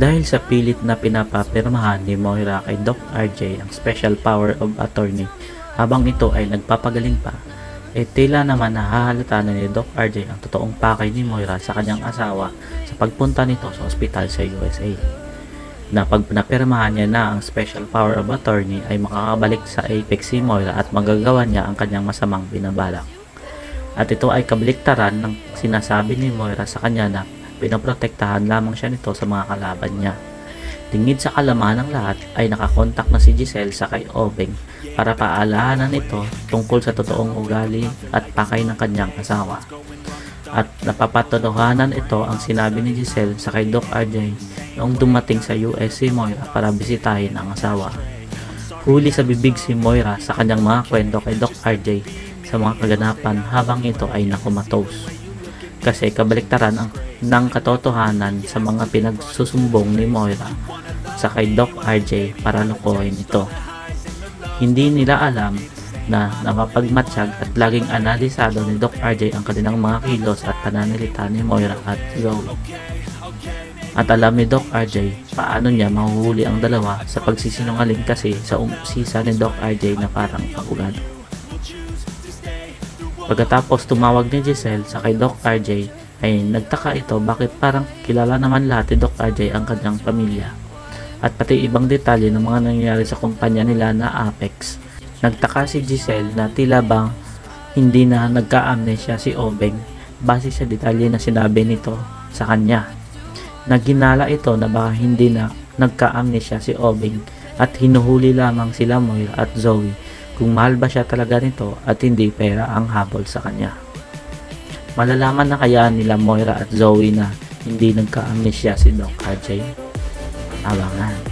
Dahil sa pilit na pinapapirmahan ni Moira kay Doc RJ ang special power of attorney habang ito ay nagpapagaling pa, eh tila naman nahahalata na ni Doc RJ ang totoong pakay ni Moira sa kanyang asawa sa pagpunta nito sa ospital sa USA. Na pag napirmahan niya na ang special power of attorney ay makakabalik sa Apex si Moira at magagawa niya ang kanyang masamang binabalak. At ito ay kabaliktaran ng sinasabi ni Moira sa kanya na pinoprotektahan lamang siya nito sa mga kalaban niya. Tingid sa kalaman ng lahat ay nakakontak na si Giselle sa kay Obeng para paalahanan ito tungkol sa totoong ugali at pakay ng kanyang asawa. At napapatotohanan ito ang sinabi ni Giselle sa kay Doc RJ noong dumating sa US si Moira para bisitahin ang asawa. Huli sa bibig si Moira sa kanyang mga kwento kay Doc RJ sa mga kaganapan habang ito ay nakumatos. Kasi kabaliktaran ang, ng katotohanan sa mga pinagsusumbong ni Moira sa kay Doc RJ para lukohin ito. Hindi nila alam na nakapagmatsyag at laging analisado ni Doc RJ ang kanilang mga kilos at pananalita ni Moira at Zoe. At alam ni Doc RJ paano niya mahuhuli ang dalawa sa pagsisinungaling kasi sa umusisa ni Doc RJ na parang pagugado. Pagkatapos tumawag ni Giselle sa kay Doc RJ ay nagtaka ito bakit parang kilala naman lahat ni Doc RJ ang kanyang pamilya at pati ibang detalye ng mga nangyayari sa kumpanya nila na Apex. Nagtaka si Giselle na tila bang hindi na nagka-amnesia si Obeng base sa detalye na sinabi nito sa kanya. Naginala ito na baka hindi na nagka-amnesia si Obeng at hinuhuli lamang sila Moira at Zoe kung mahal ba siya talaga nito at hindi pera ang habol sa kanya. Malalaman na kaya nila Moira at Zoe na hindi nagka-amnesia si Doc RJ? Abangan.